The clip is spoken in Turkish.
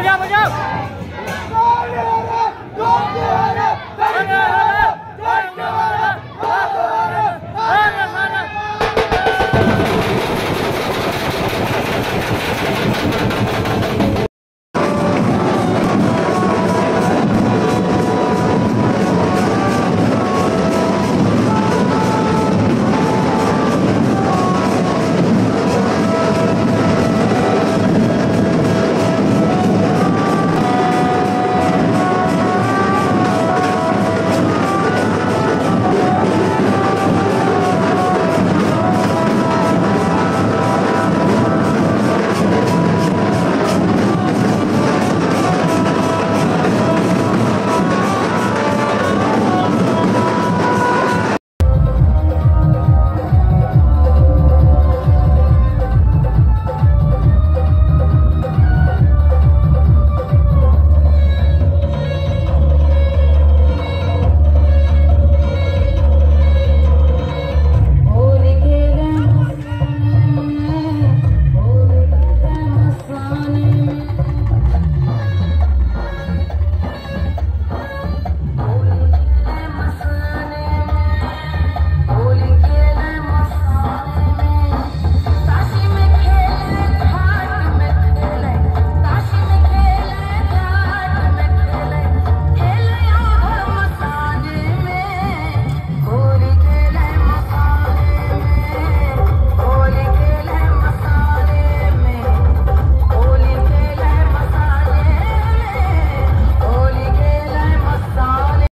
bacağım bacağım.